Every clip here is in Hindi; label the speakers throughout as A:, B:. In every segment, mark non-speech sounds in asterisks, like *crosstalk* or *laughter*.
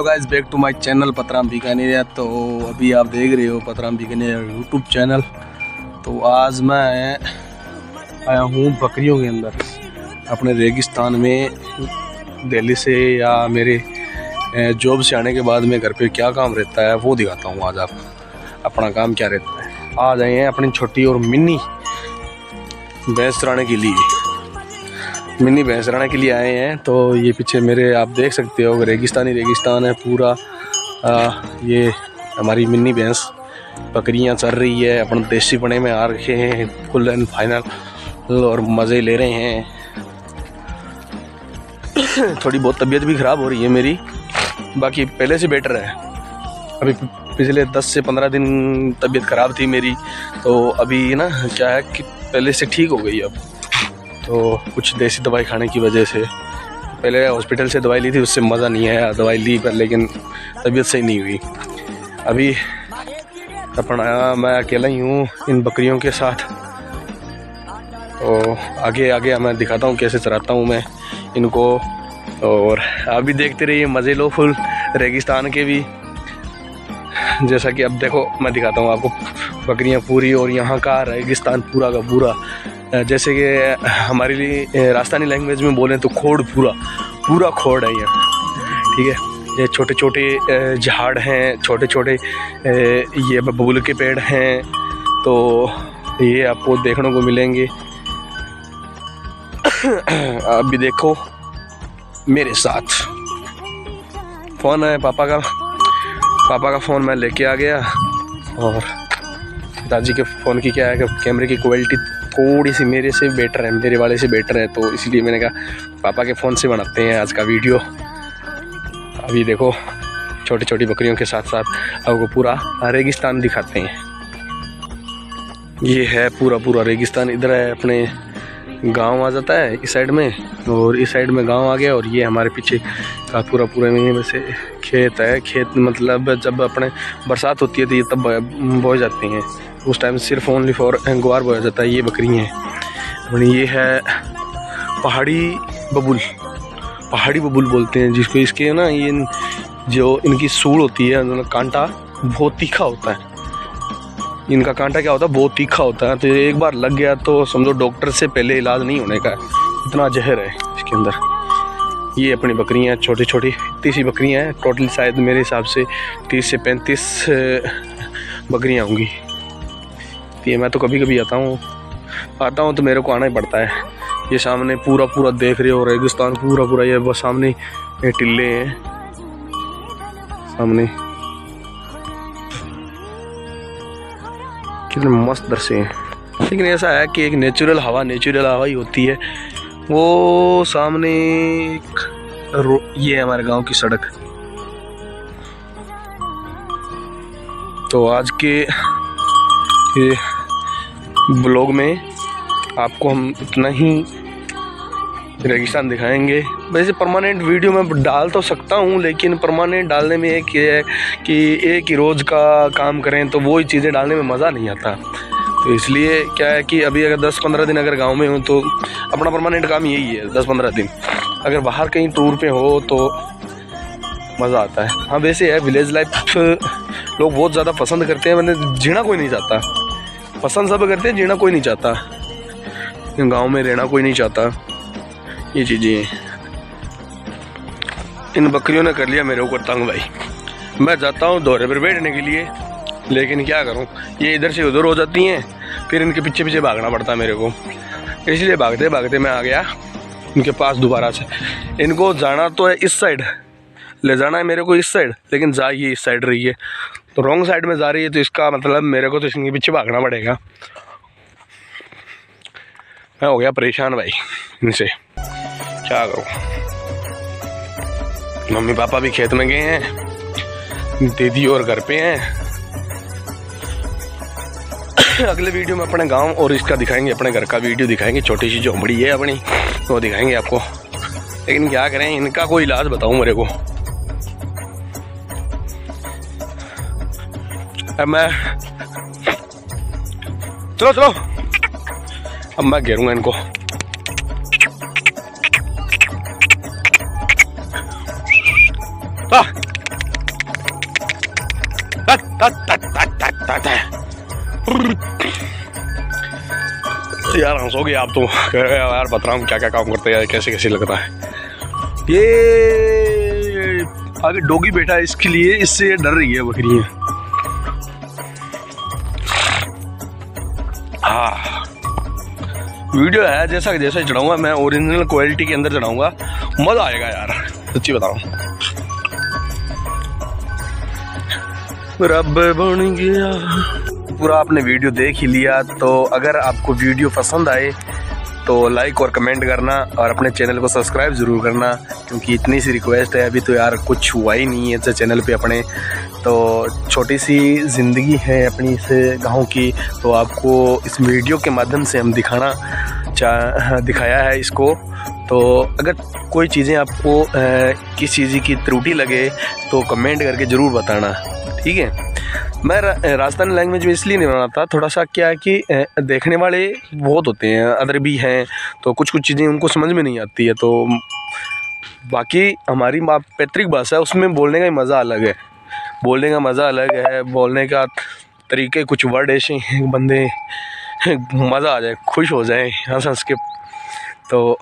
A: तो guys back to my channel Patram Bikaner तो अभी आप देख रहे हो पतराम बीकानेर यूट्यूब चैनल तो आज मैं आया हूँ बकरियों के अंदर। अपने रेगिस्तान में, दिल्ली से या मेरे जॉब से आने के बाद में घर पे क्या काम रहता है, वो दिखाता हूँ आज आप अपना काम क्या रहता है। आज आए हैं अपनी छोटी और मिनी भैंस चराने के लिए। मिनी भैंस चराने के लिए आए हैं। तो ये पीछे मेरे आप देख सकते हो रेगिस्तानी रेगिस्तान है पूरा। आ, ये हमारी मिनी भैंस बकरियाँ चल रही है अपन देसी पने में आ रखे हैं फुल एंड फाइनल और मज़े ले रहे हैं। थोड़ी बहुत तबीयत भी ख़राब हो रही है मेरी बाकी पहले से बेटर है। अभी पिछले 10 से 15 दिन तबीयत ख़राब थी मेरी तो अभी ना क्या है कि पहले से ठीक हो गई अब। तो कुछ देसी दवाई खाने की वजह से। पहले हॉस्पिटल से दवाई ली थी, उससे मज़ा नहीं आया, दवाई ली पर लेकिन तबीयत सही नहीं हुई। अभी अपना, मैं अकेला ही हूँ, इन बकरियों के साथ। तो आगे आगे मैं दिखाता हूँ कैसे चराता हूँ मैं इनको। और आप भी देखते रहिए मज़े लो फुल, रेगिस्तान के भी। जैसा कि अब देखो, मैं दिखाता हूँ आपको, बकरियाँ पूरी और यहाँ का रेगिस्तान पूरा का पूरा। जैसे कि हमारे लिए राजस्थानी लैंग्वेज में बोलें तो खोड़ पूरा पूरा खोड़ है यहाँ ठीक है? ये छोटे छोटे झाड़ हैं छोटे छोटे ये बबूल के पेड़ हैं तो ये आपको देखने को मिलेंगे। *coughs* अभी देखो, मेरे साथ। फ़ोन है, पापा का पापा का फ़ोन मैं लेके आ गया, और दादी के फ़ोन की क्या है कि कैमरे की क्वालिटी थोड़ी सी मेरे से बेटर है, मेरे वाले से बेटर है तो इसलिए मैंने कहा, पापा के फ़ोन से बनाते हैं आज का वीडियो। अभी देखो छोटी छोटी बकरियों के साथ साथ आपको पूरा रेगिस्तान दिखाते हैं। ये है पूरा पूरा रेगिस्तान, इधर है अपने गाँव आ जाता है, इस साइड में, और इस साइड में गाँव आ गया, और ये हमारे पीछे का पूरा पूरा नहीं है वैसे खेत है, खेत मतलब जब अपने बरसात होती है तो ये तब बोए जाते हैं। उस टाइम सिर्फ़ ओनली फॉर ग्वार बोया जाता है, ये बकरी हैं। ये है पहाड़ी बबुल। पहाड़ी बबुल बोलते हैं, जिसको इसके ना ये जो इनकी सूढ़ होती है मतलब कांटा बहुत तीखा होता है। इनका कांटा क्या होता है? बहुत तीखा होता है। तो एक बार लग गया तो समझो डॉक्टर से पहले इलाज नहीं होने का इतना जहर है इसके अंदर। ये अपनी बकरियाँ छोटी छोटी इतनी सी बकरियाँ हैं। टोटल शायद मेरे हिसाब से तीस से पैंतीस बकरियाँ होंगी। ये मैं तो कभी कभी आता हूँ। आता हूँ तो मेरे को आना ही पड़ता है। ये सामने पूरा पूरा देख रहे हो, रेगिस्तान पूरा पूरा ये बस सामने ये टिल्ले हैं। सामने। कितने मस्त दरसे हैं। लेकिन ऐसा है कि एक नेचुरल हवा नेचुरल हवा ही होती है। वो सामने एक ये है हमारे गाँव की सड़क। तो आज के ये ब्लॉग में आपको हम इतना ही रेगिस्तान दिखाएँगे। वैसे परमानेंट वीडियो में डाल तो सकता हूँ, लेकिन परमानेंट डालने में एक ये है कि एक ही रोज़ का काम करें तो वो ही चीज़ें डालने में मज़ा नहीं आता। तो इसलिए क्या है कि अभी अगर दस पंद्रह दिन अगर गाँव में हूँ तो अपना परमानेंट काम यही है दस पंद्रह दिन। अगर बाहर कहीं टूर पे हो तो मज़ा आता है। हाँ वैसे है विलेज लाइफ लोग बहुत ज़्यादा पसंद करते हैं, मैंने जीना कोई नहीं चाहता। पसंद सब करते हैं, जीना कोई नहीं चाहता। गाँव में रहना कोई नहीं चाहता। ये चीज़ें इन बकरियों ने कर लिया, मेरे ऊपर तंग भाई। मैं जाता हूँ दौरे पर बैठने के लिए। लेकिन क्या करूँ? ये इधर से उधर हो जाती हैं, फिर इनके पीछे पीछे भागना पड़ता मेरे को। इसलिए भागते भागते मैं आ गया इनके पास दोबारा से। इनको जाना तो है इस साइड, ले जाना है मेरे को इस साइड, लेकिन जा ये इस साइड रही है। तो रॉन्ग साइड में जा रही है तो इसका मतलब मेरे को तो इनके पीछे भागना पड़ेगा। मैं हो गया परेशान भाई, इनसे। क्या करूँ? मम्मी पापा भी खेत में गए हैं, दीदी और घर पे हैं। *laughs* अगले वीडियो में अपने गाँव और इसका दिखाएँगे, अपने घर का वीडियो दिखाएँगे छोटी सी झोंपड़ी है अपनी, वो तो दिखाएँगे आपको। लेकिन क्या करें, इनका कोई इलाज बताऊँ मेरे को। अब मैं, चलो चलो। अब मैं घेरूँगा इनको। यार हंसोगे आप तो। यार बता रहा हूँ क्या क्या काम करते हैं कैसे कैसे लगता है? ये आगे डोगी है इसके लिए, इससे डर रही है बकरियाँ हाँ। वीडियो है, जैसा जैसा चढ़ाऊँगा, मैं ओरिजिनल क्वालिटी के अंदर चढ़ाऊँगा। मज़ा आएगा, यार। सच्ची बताऊँ। रब बन गया। पूरा आपने वीडियो देख ही लिया तो अगर आपको वीडियो पसंद आए तो लाइक और कमेंट करना और अपने चैनल को सब्सक्राइब ज़रूर करना, क्योंकि इतनी सी रिक्वेस्ट है, अभी तो यार कुछ हुआ ही नहीं है इस चैनल पे अपने। तो छोटी सी ज़िंदगी है अपनी इस गाँव की तो आपको इस वीडियो के माध्यम से हम दिखाना चाह दिखाया है इसको। तो अगर कोई चीज़ें आपको किस चीज़ की त्रुटि लगे तो कमेंट करके ज़रूर बताना, ठीक है? मैं राजस्थानी लैंग्वेज में इसलिए नहीं बनाता थोड़ा सा क्या है कि देखने वाले बहुत होते हैं, अदर भी हैं तो कुछ कुछ चीज़ें उनको समझ में नहीं आती है तो बाकी हमारी माँ, पैतृक भाषा है, उसमें बोलने का मज़ा अलग है। बोलने का मज़ा अलग है, बोलने का तरीके, कुछ वर्ड ऐसे हैं, बंदे, मज़ा आ जाए, खुश हो जाए, हंस हंस के। तो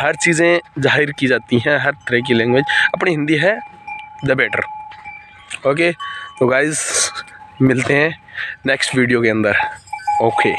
A: हर चीज़ें ज़ाहिर की जाती हैं, हर तरह की लैंग्वेज अपनी हिंदी है द बेटर ओके तो गाइज़ मिलते हैं नेक्स्ट वीडियो के अंदर। ओके